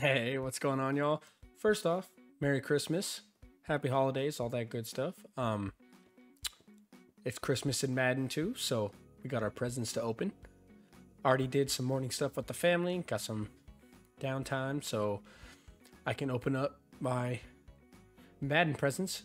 Hey, what's going on, y'all? First off, Merry Christmas, Happy Holidays, all that good stuff. Um, it's Christmas in Madden too, so we got our presents to open. Already did some morning stuff with the family, got some downtime, so I can open up my Madden presents,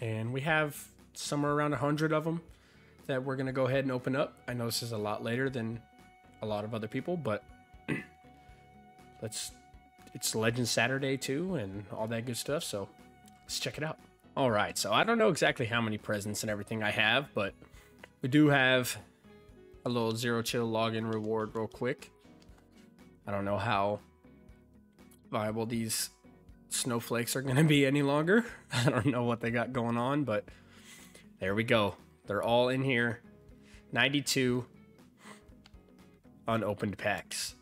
and we have somewhere around a hundred of them that we're gonna go ahead and open up. I know this is a lot later than a lot of other people, but let's it's Legend Saturday too and all that good stuff, so let's check it out. All right, so I don't know exactly how many presents and everything I have, but we do have a little zero chill login reward real quick. I don't know how viable these snowflakes are going to be any longer. I don't know what they got going on, but there we go. They're all in here. 92 unopened packs.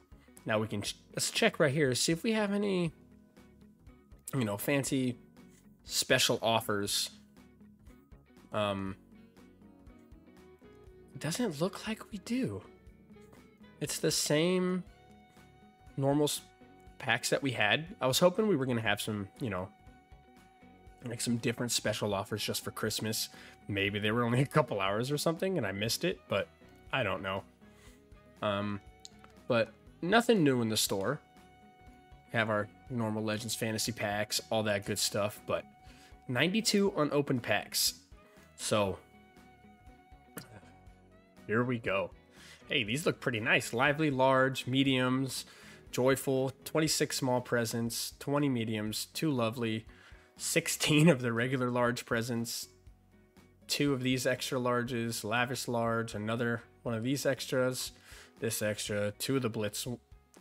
Now we can ch let's check right here, see if we have any, you know, fancy special offers. Um, doesn't look like we do. It's the same normal packs that we had. I was hoping we were gonna have some, you know, like some different special offers just for Christmas. Maybe they were only a couple hours or something and I missed it, but I don't know. Um, but nothing new in the store. We have our normal Legends fantasy packs, all that good stuff, but 92 unopened packs. So here we go. Hey, these look pretty nice. Lively, large, mediums, joyful, 26 small presents, 20 mediums, two lovely, 16 of the regular large presents, two of these extra larges, lavish large, another one of these extras, this extra, two of the Blitz.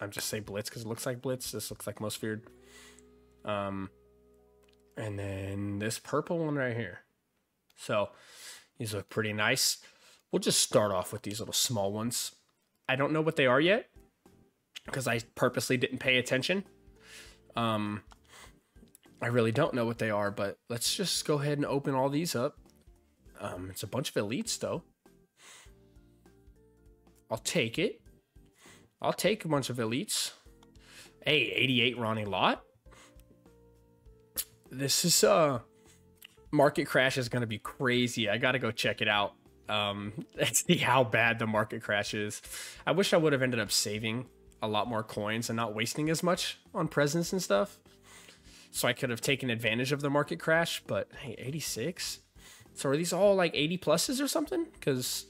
I'm just say Blitz because it looks like Blitz. This looks like most feared. Um, and then this purple one right here. So these look pretty nice. We'll just start off with these little small ones. I don't know what they are yet because I purposely didn't pay attention. Um, I really don't know what they are, but let's just go ahead and open all these up. Um, it's a bunch of elites though. I'll take it. I'll take a bunch of elites. Hey, 88 Ronnie Lott. This is uh market crash is gonna be crazy. I gotta go check it out. Um let's see how bad the market crash is. I wish I would have ended up saving a lot more coins and not wasting as much on presents and stuff. So I could have taken advantage of the market crash, but hey, 86? So are these all like 80 pluses or something? Because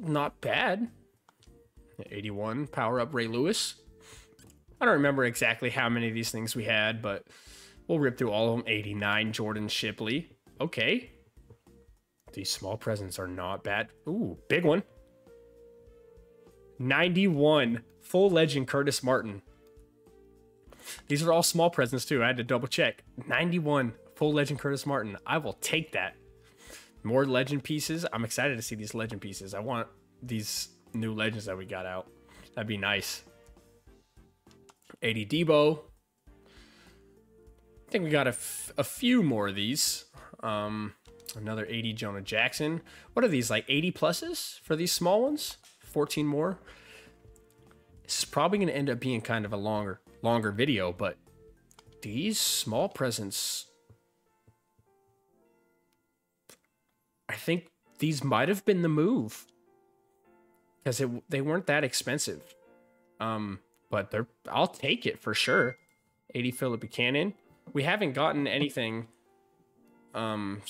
not bad. 81, power up Ray Lewis. I don't remember exactly how many of these things we had, but we'll rip through all of them. 89, Jordan Shipley. Okay. These small presents are not bad. Ooh, big one. 91, full legend Curtis Martin. These are all small presents too. I had to double check. 91, full legend Curtis Martin. I will take that. More legend pieces. I'm excited to see these legend pieces. I want these new legends that we got out. That'd be nice. 80 Debo. I think we got a, a few more of these. Um, another 80 Jonah Jackson. What are these, like 80 pluses for these small ones? 14 more. This is probably going to end up being kind of a longer, longer video, but these small presents I think these might have been the move because they weren't that expensive. Um, but they're I'll take it for sure. 80 Phillip Buchanon. We haven't gotten anything um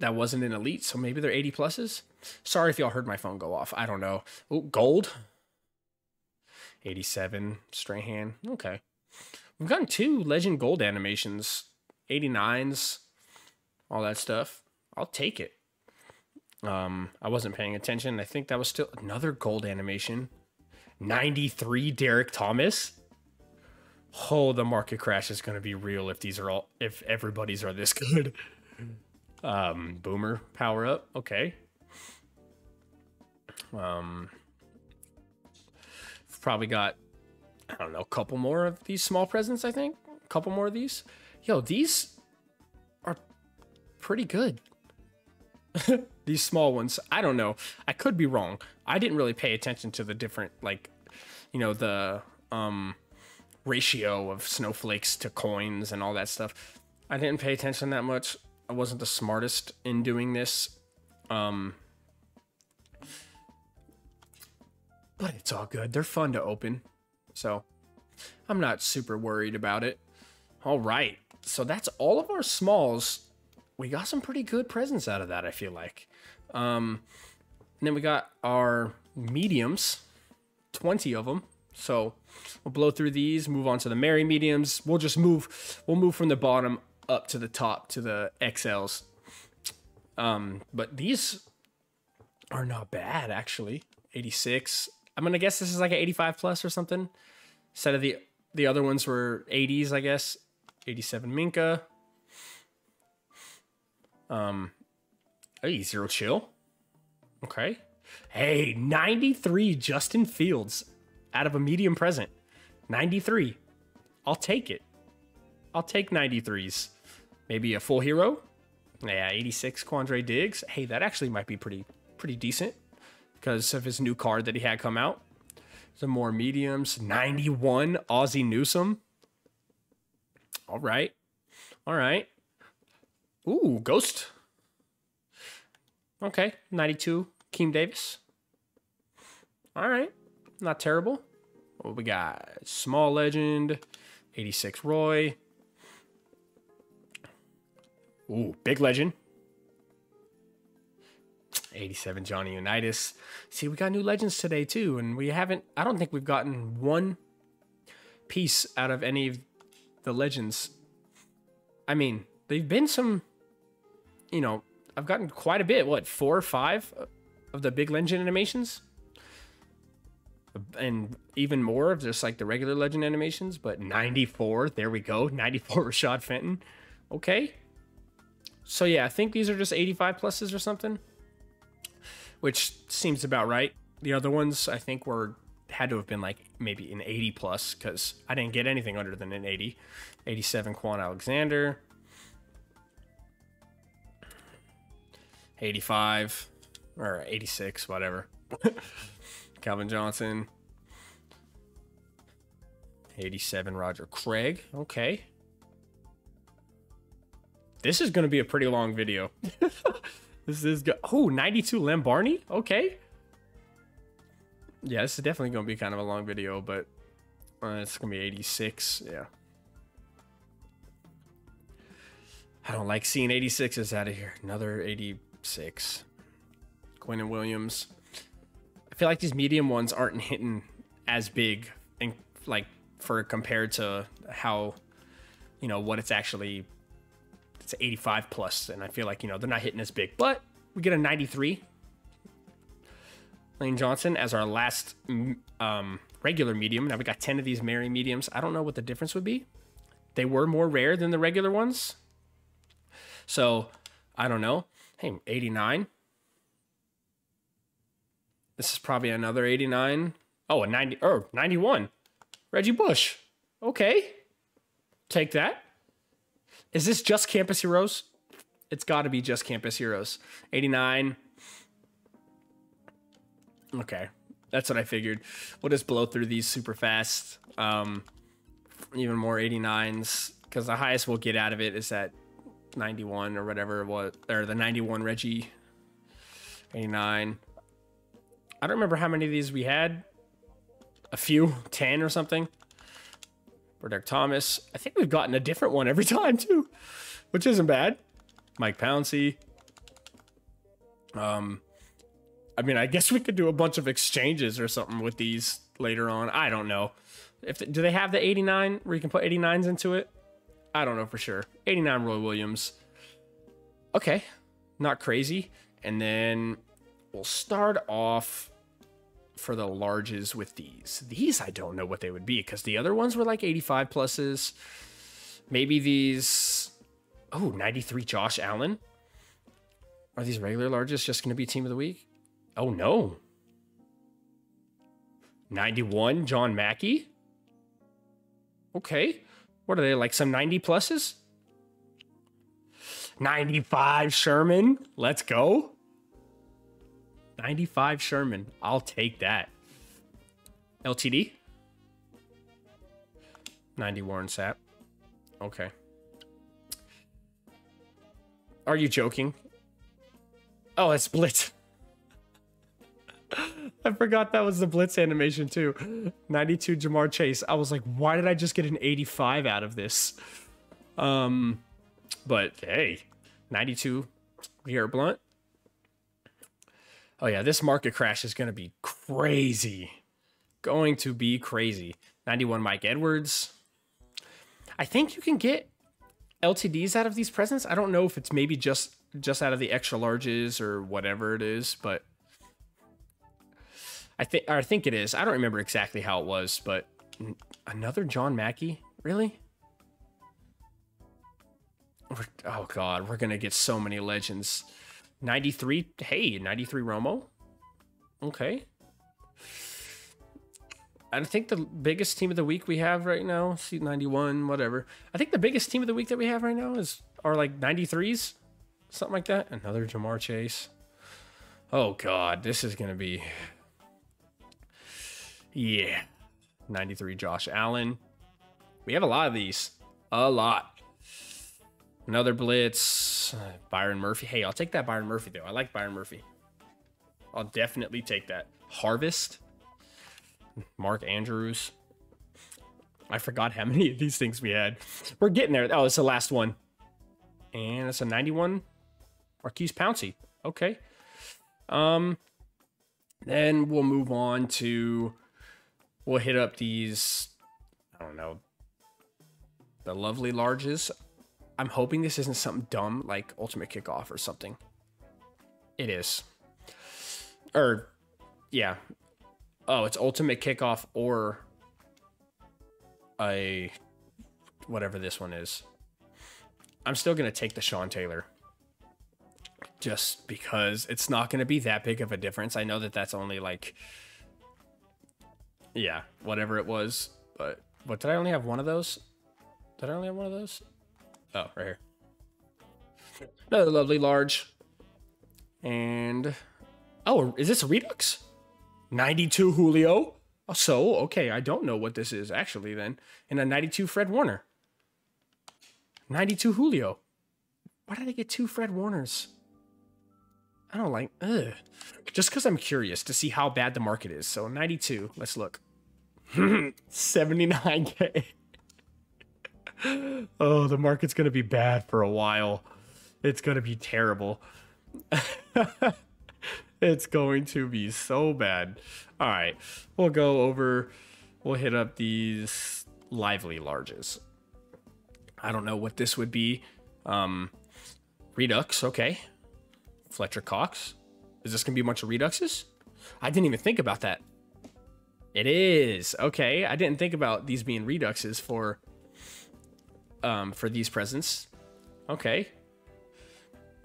that wasn't an elite, so maybe they're 80 pluses. Sorry if y'all heard my phone go off. I don't know. Oh, gold. 87 Strahan. Okay. We've gotten two legend gold animations. 89s all that stuff. I'll take it. Um, I wasn't paying attention. I think that was still another gold animation. 93 Derrick Thomas. Oh, the market crash is going to be real if these are all, if everybody's are this good. Um, boomer power up. Okay. Um, probably got, I don't know, a couple more of these small presents, I think. A couple more of these. Yo, these pretty good. These small ones, I don't know. I could be wrong. I didn't really pay attention to the different, like, you know, the um, ratio of snowflakes to coins and all that stuff. I didn't pay attention that much. I wasn't the smartest in doing this. Um, but it's all good. They're fun to open. So I'm not super worried about it. All right. So that's all of our smalls. We got some pretty good presents out of that, I feel like. Um, and then we got our mediums, 20 of them. So we'll blow through these, move on to the Merry mediums. We'll just move, we'll move from the bottom up to the top to the XLs. Um, but these are not bad actually. 86. I'm gonna guess this is like an 85 plus or something. Instead of the the other ones were 80s, I guess. 87 Minkah. Um, hey, zero chill. Okay. Hey, 93 Justin Fields out of a medium present. 93. I'll take it. I'll take 93s. Maybe a full hero. Yeah, 86 Quandre Diggs. Hey, that actually might be pretty pretty decent because of his new card that he had come out. Some more mediums. 91 Ozzie Newsome. All right. All right. Ooh, Ghost. Okay. 92 Keem Davis. All right. Not terrible. What we got? Small Legend. 86 Roy. Ooh, Big Legend. 87 Johnny Unitas. See, we got new legends today too, and we haven't. I don't think we've gotten one piece out of any of the legends. I mean, they've been some. You know, I've gotten quite a bit. What four or five of the big legend animations, and even more of just like the regular legend animations. But 94, there we go. 94 Rashad Fenton. Okay. So yeah, I think these are just 85 pluses or something which seems about right. The other ones I think were had to have been like maybe an 80 plus because I didn't get anything under than an 80. 87 Kwon Alexander. 85 or 86, whatever. Calvin Johnson. 87 Roger Craig. Okay. This is going to be a pretty long video. This is good. Oh, 92 Lem Barney? Okay. Yeah, this is definitely going to be kind of a long video, but uh, it's going to be 86. Yeah. I don't like seeing 86s out of here. Another 86. Quinnen Williams. I feel like these medium ones aren't hitting as big and like for compared to how you know what it's actually it's 85 plus, and I feel like you know they're not hitting as big. But we get a 93. Lane Johnson as our last um, regular medium. Now we got 10 of these Merry mediums. I don't know what the difference would be. They were more rare than the regular ones. So I don't know. Hey, 89. This is probably another 89. Oh, a 90 or 91. Reggie Bush. Okay. Take that. Is this just Campus Heroes? It's got to be just Campus Heroes. 89. Okay. That's what I figured. We'll just blow through these super fast. Um, even more 89s. Because the highest we'll get out of it is that 91 or whatever what or the 91 Reggie 89 I don't remember how many of these we had a few 10 or something For Derrick Thomas. I think we've gotten a different one every time too, which isn't bad. Mike Pouncey. Um, I mean, I guess we could do a bunch of exchanges or something with these later on. I don't know. If do they have the 89 where you can put 89s into it? I don't know for sure. 89 Roy Williams. Okay, not crazy. And then we'll start off for the larges with these. These I don't know what they would be because the other ones were like 85 pluses. Maybe these. Oh, 93 Josh Allen. Are these regular larges just going to be team of the week? Oh no. 91 John Mackey. Okay. What are they like? Some 90 pluses? 95 Sherman. Let's go. 95 Sherman. I'll take that. LTD? 90 Warren Sapp. Okay. Are you joking? Oh, it's Blitz. Forgot that was the Blitz animation too. 92 Ja'Marr Chase. I was like, why did I just get an 85 out of this? Um, but hey, 92 Garrett Blunt. Oh yeah, this market crash is going to be crazy. Going to be crazy. 91 Mike Edwards. I think you can get LTDs out of these presents. I don't know if it's maybe just just out of the extra larges or whatever it is, but I think I think it is. I don't remember exactly how it was, but another John Mackey, really? We're, oh god, we're gonna get so many legends. 93, hey, 93 Romo. Okay. I think the biggest team of the week we have right now, seat 91, whatever. I think the biggest team of the week that we have right now is are like 93s, something like that. Another Ja'Marr Chase. Oh god, this is gonna be yeah. 93 Josh Allen. We have a lot of these. A lot. Another blitz. Byron Murphy. Hey, I'll take that Byron Murphy though. I like Byron Murphy. I'll definitely take that. Harvest. Mark Andrews. I forgot how many of these things we had. We're getting there. Oh, it's the last one. And it's a 91 Maurkice Pouncey. Okay. Um, then we'll move on to, we'll hit up these, I don't know, the lovely larges. I'm hoping this isn't something dumb like Ultimate Kickoff or something. It is. Or, yeah, Oh, it's Ultimate Kickoff or a whatever this one is. I'm still gonna take the Sean Taylor, just because it's not gonna be that big of a difference. I know that that's only like, yeah, whatever it was. But what did I only have one of those? Did I only have one of those? Oh, right here. Another lovely large. And oh, is this a Redux? 92 Julio. Oh, so, okay, I don't know what this is actually then. And a 92 Fred Warner. 92 Julio. Why did I get two Fred Warners? I don't like, ugh. Just because I'm curious to see how bad the market is. So 92, let's look. 79K. oh, the market's going to be bad for a while. It's going to be terrible. it's going to be so bad. All right, we'll go over, we'll hit up these lively larges. I don't know what this would be. Um, Redux, okay. Fletcher Cox. Is this gonna be a bunch of Reduxes? I didn't even think about that. It is okay. I didn't think about these being Reduxes for um for these presents. Okay,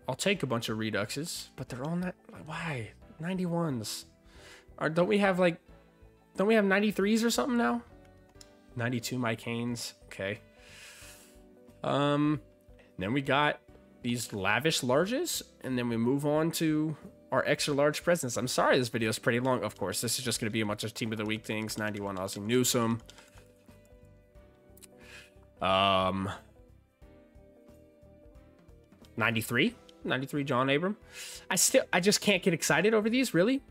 I'll take a bunch of reduxes, but they're all not. Why 91s? Or don't we have like? Don't we have 93s or something now? 92 Mike Haynes. Okay. Um, then we got these lavish larges, and then we move on to our extra large presents. I'm sorry this video is pretty long. Of course, this is just going to be a bunch of team of the week things. 91 Ozzie Newsome. Um, 93 93 John Abram. I still I just can't get excited over these really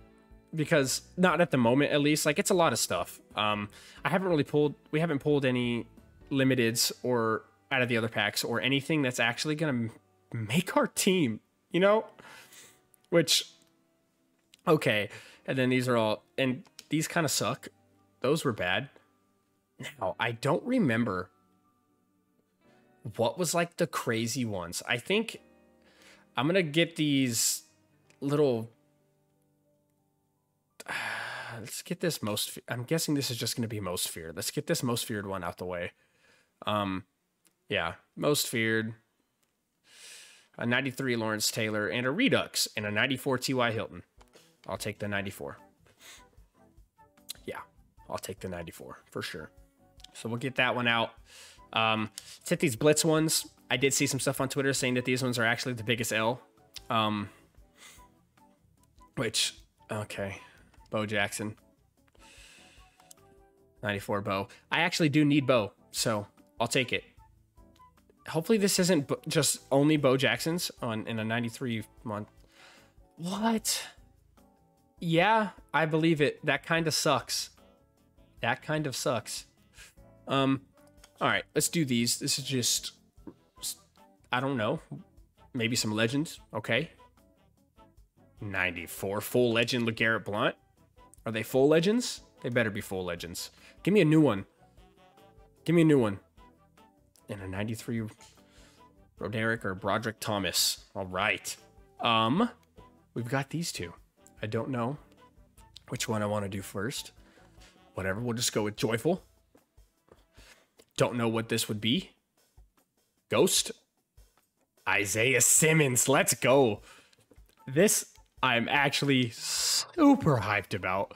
because not at the moment at least like it's a lot of stuff. Um I haven't really pulled we haven't pulled any limiteds or out of the other packs or anything that's actually going to make our team, you know? Which okay, and then these are all and these kind of suck. Those were bad. Now, I don't remember what was like the crazy ones. I think I'm gonna get these little. Let's get this most. I'm guessing this is just gonna be most feared. Let's get this most feared one out the way. Um, yeah, most feared. A 93 Lawrence Taylor and a Redux and a 94 T.Y. Hilton. I'll take the 94. Yeah, I'll take the 94 for sure. So we'll get that one out. Um, let's hit these Blitz ones. I did see some stuff on Twitter saying that these ones are actually the biggest L. Um, which, okay, Bo Jackson. 94 Bo. I actually do need Bo. So I'll take it. Hopefully this isn't just only Bo Jackson's on in a 93 month. What? Yeah, I believe it. That kind of sucks. That kind of sucks. Um, all right, let's do these. This is just, I don't know, maybe some legends. Okay. 94 full legend LeGarrette Blount. Are they full legends? They better be full legends. Give me a new one. Give me a new one. And a 93 Roderick or Broderick Thomas. All right. Um, we've got these two. I don't know which one I want to do first. Whatever, we'll just go with Joyful. Don't know what this would be. Ghost. Isaiah Simmons. Let's go. This I'm actually super hyped about.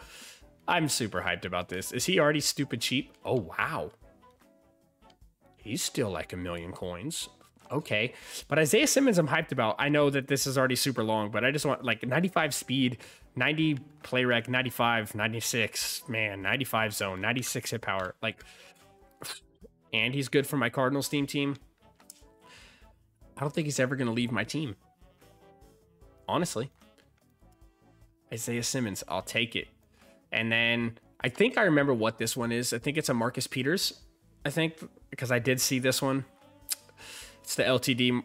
I'm super hyped about this. Is he already stupid cheap? Oh, wow. He's still like a million coins. Okay. But Isaiah Simmons, I'm hyped about. I know that this is already super long, but I just want like 95 speed, 90 play rec, 95, 96, man, 95 zone, 96 hit power. Like, and he's good for my Cardinals team team. I don't think he's ever going to leave my team. Honestly. Isaiah Simmons, I'll take it. And then I think I remember what this one is. I think it's a Marcus Peters. I think because I did see this one. It's the LTD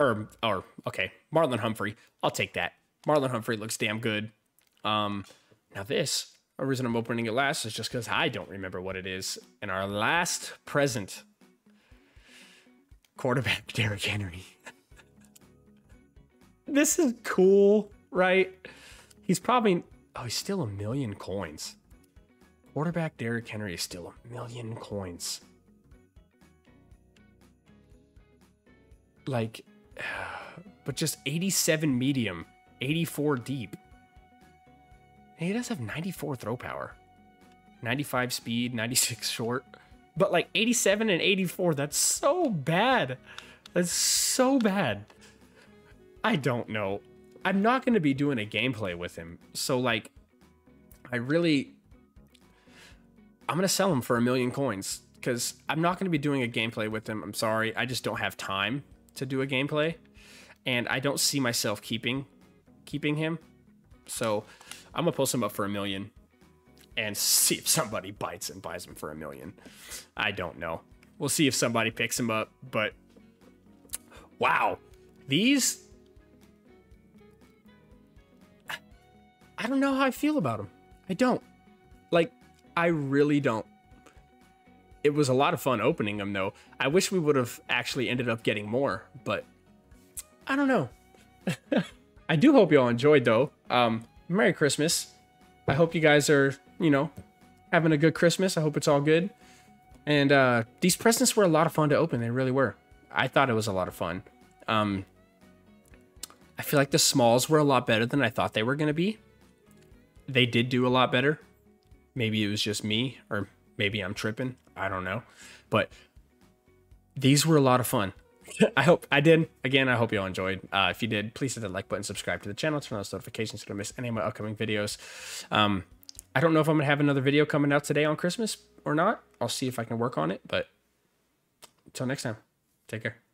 or or okay, Marlon Humphrey. I'll take that. Marlon Humphrey looks damn good. Um now this, the reason I'm opening it last is just because I don't remember what it is. And our last present quarterback Derrick Henry. this is cool, right? He's probably oh, he's still a million coins. Quarterback Derrick Henry is still a million coins. Like, but just 87 medium, 84 deep. And he does have 94 throw power, 95 speed, 96 short. But like 87 and 84, that's so bad. That's so bad. I don't know. I'm not going to be doing a gameplay with him. So like I really I'm going to sell him for a million coins cuz I'm not going to be doing a gameplay with him. I'm sorry. I just don't have time to do a gameplay and I don't see myself keeping keeping him. So I'm to post him up for a million and see if somebody bites and buys him for a million. I don't know. We'll see if somebody picks him up, but wow. These I don't know how I feel about him. I don't. Like, I really don't. It was a lot of fun opening them, though. I wish we would have actually ended up getting more, but I don't know. I do hope you all enjoyed, though. Um, Merry Christmas. I hope you guys are, you know, having a good Christmas. I hope it's all good. And uh, these presents were a lot of fun to open. They really were. I thought it was a lot of fun. Um, I feel like the smalls were a lot better than I thought they were going to be they did do a lot better. Maybe it was just me, or maybe I'm tripping. I don't know. But these were a lot of fun. I hope I did. Again, I hope you all enjoyed. Uh, if you did, please hit the like button, subscribe to the channel, turn on those notifications so you don't miss any of my upcoming videos. Um, I don't know if I'm to have another video coming out today on Christmas or not. I'll see if I can work on it. But until next time, take care.